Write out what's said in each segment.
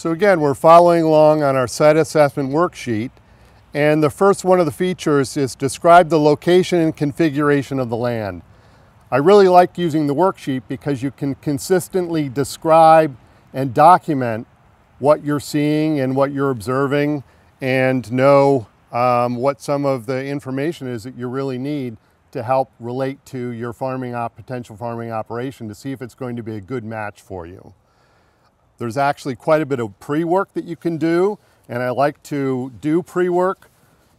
So again, we're following along on our site assessment worksheet. And the first one of the features is describe the location and configuration of the land. I really like using the worksheet because you can consistently describe and document what you're seeing and what you're observing and know um, what some of the information is that you really need to help relate to your farming op potential farming operation to see if it's going to be a good match for you. There's actually quite a bit of pre-work that you can do and I like to do pre-work.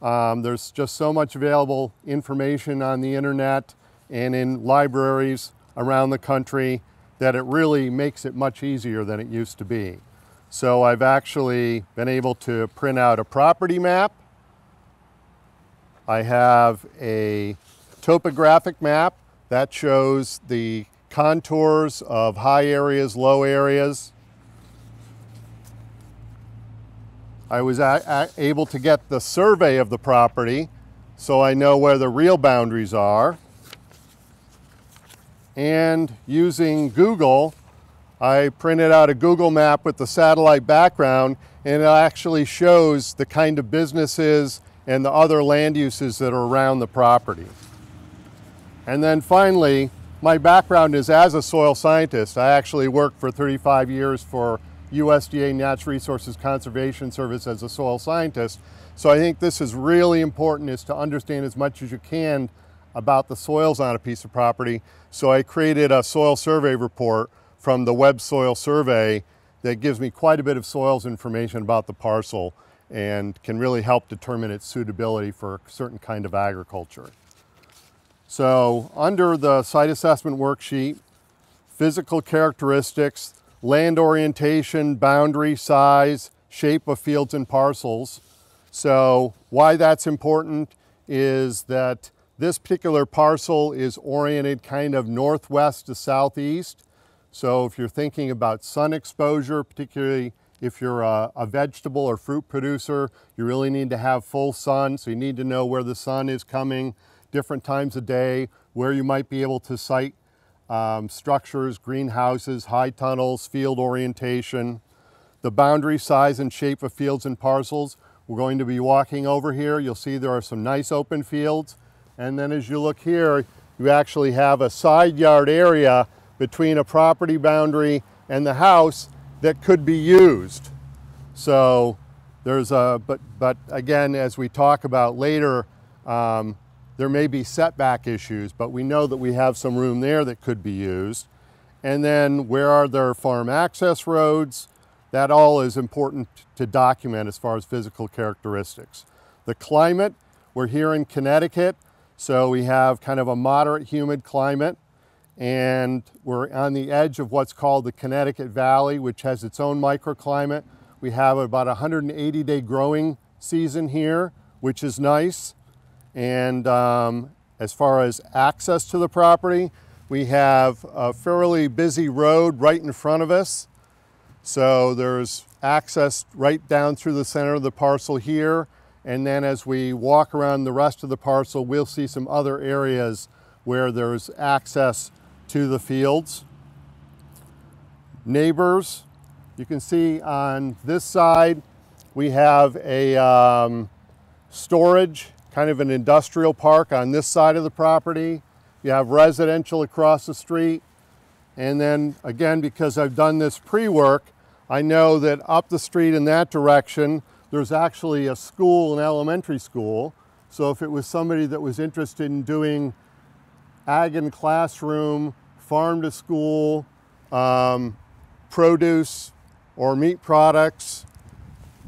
Um, there's just so much available information on the internet and in libraries around the country that it really makes it much easier than it used to be. So I've actually been able to print out a property map. I have a topographic map that shows the contours of high areas, low areas, I was able to get the survey of the property so I know where the real boundaries are. And using Google, I printed out a Google map with the satellite background and it actually shows the kind of businesses and the other land uses that are around the property. And then finally, my background is as a soil scientist. I actually worked for 35 years for USDA Natural Resources Conservation Service as a soil scientist. So I think this is really important is to understand as much as you can about the soils on a piece of property. So I created a soil survey report from the Web Soil Survey that gives me quite a bit of soils information about the parcel and can really help determine its suitability for a certain kind of agriculture. So under the site assessment worksheet, physical characteristics, land orientation, boundary, size, shape of fields and parcels. So why that's important is that this particular parcel is oriented kind of northwest to southeast. So if you're thinking about sun exposure, particularly if you're a, a, vegetable or fruit producer, you really need to have full sun. So you need to know where the sun is coming, different times of day, where you might be able to site um, structures, greenhouses, high tunnels, field orientation, the boundary size and shape of fields and parcels. We're going to be walking over here. You'll see there are some nice open fields. And then as you look here, you actually have a side yard area between a property boundary and the house that could be used. So there's a, but, but again, as we talk about later, um, there may be setback issues, but we know that we have some room there that could be used. And then where are there farm access roads? That all is important to document as far as physical characteristics. The climate, we're here in Connecticut, so we have kind of a moderate humid climate and we're on the edge of what's called the Connecticut Valley, which has its own microclimate. We have about 180 day growing season here, which is nice. And um, as far as access to the property, we have a fairly busy road right in front of us. So there's access right down through the center of the parcel here. And then as we walk around the rest of the parcel, we'll see some other areas where there's access to the fields. Neighbors, you can see on this side, we have a um, storage kind of an industrial park on this side of the property. You have residential across the street. And then again, because I've done this pre-work, I know that up the street in that direction, there's actually a school, an elementary school. So if it was somebody that was interested in doing ag and classroom, farm to school, um, produce or meat products,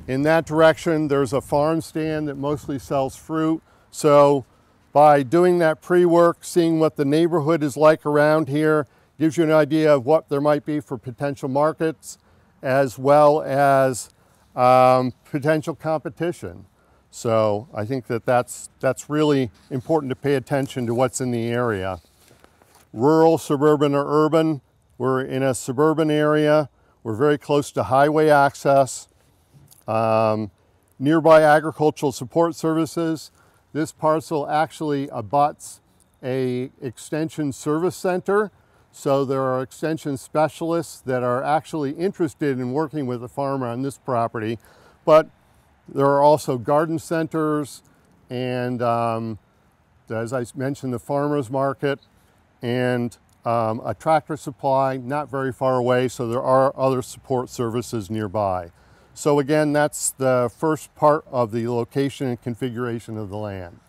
in that direction, there's a farm stand that mostly sells fruit. So by doing that pre-work, seeing what the neighborhood is like around here, gives you an idea of what there might be for potential markets, as well as um, potential competition. So I think that that's, that's really important to pay attention to what's in the area. Rural, suburban, or urban, we're in a suburban area. We're very close to highway access. Um, nearby agricultural support services. This parcel actually abuts a extension service center. So there are extension specialists that are actually interested in working with the farmer on this property, but there are also garden centers and um, as I mentioned, the farmer's market and um, a tractor supply not very far away, so there are other support services nearby. So again, that's the first part of the location and configuration of the land.